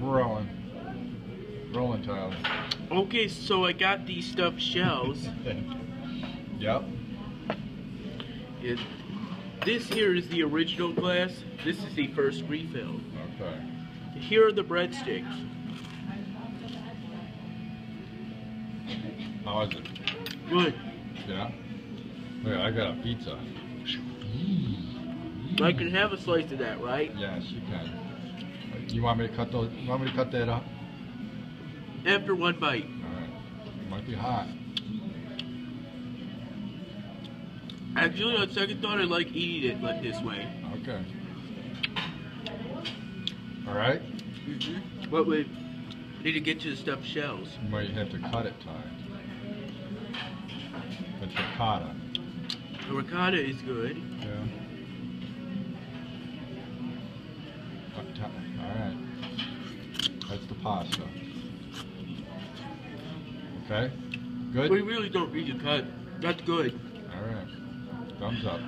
We're rolling. Rolling, Tyler. Okay, so I got these stuffed shells. Yep. It, this here is the original glass. This is the first refill. Okay. Here are the breadsticks. How is it? Good. Yeah. Look, I got a pizza. I can have a slice of that, right? Yes, you can. You want me to cut those? You want me to cut that up? After one bite. All right. Might be hot. Actually, on second thought, I like eating it like this way. Okay. All right. Mm-hmm. But we need to get to the stuffed shells. You might have to cut it, Ty. It's ricotta. The ricotta is good. Yeah. Cut ti- All right. That's the pasta. Okay. Good. We really don't need to cut. That's good. All right. Thumbs up.